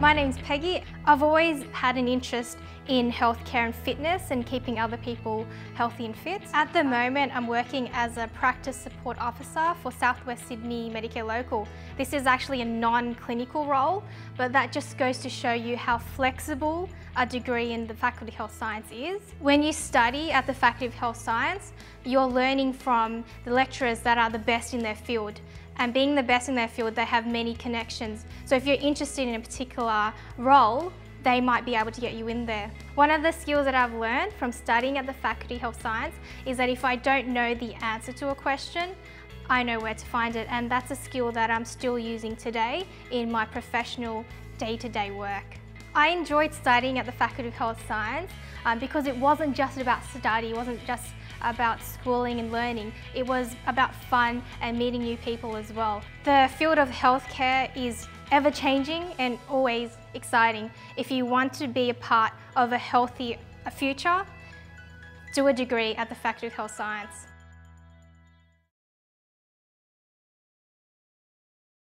My name's Peggy. I've always had an interest in healthcare and fitness and keeping other people healthy and fit. At the moment, I'm working as a practice support officer for Southwest Sydney Medicare Local. This is actually a non-clinical role, but that just goes to show you how flexible a degree in the Faculty of Health Science is. When you study at the Faculty of Health Science, you're learning from the lecturers that are the best in their field. And being the best in their field, they have many connections. So if you're interested in a particular role, they might be able to get you in there. One of the skills that I've learned from studying at the Faculty of Health Science is that if I don't know the answer to a question, I know where to find it and that's a skill that I'm still using today in my professional day-to-day -day work. I enjoyed studying at the Faculty of Health Science um, because it wasn't just about study, it wasn't just about schooling and learning. It was about fun and meeting new people as well. The field of healthcare is ever changing and always exciting. If you want to be a part of a healthy future, do a degree at the Faculty of Health Science.